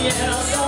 Yeah.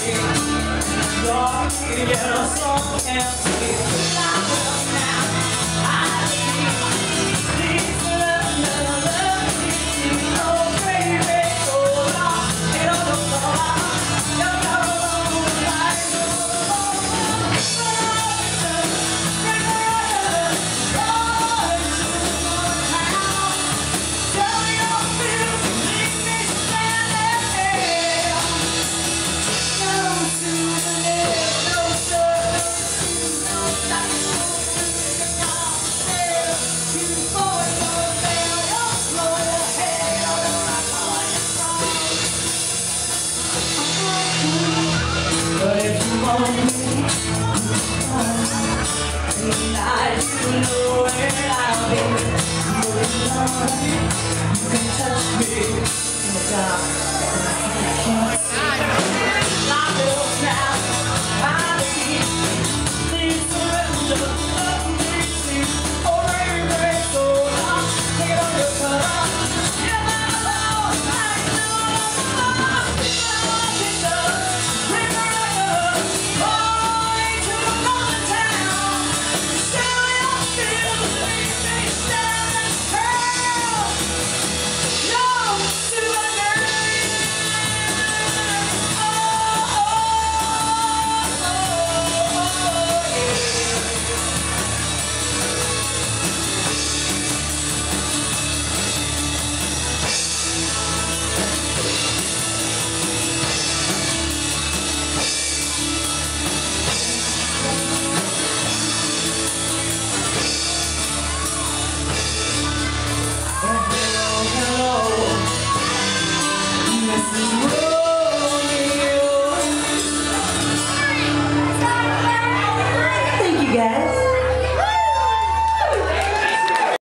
Dark, yeah, so can't see. If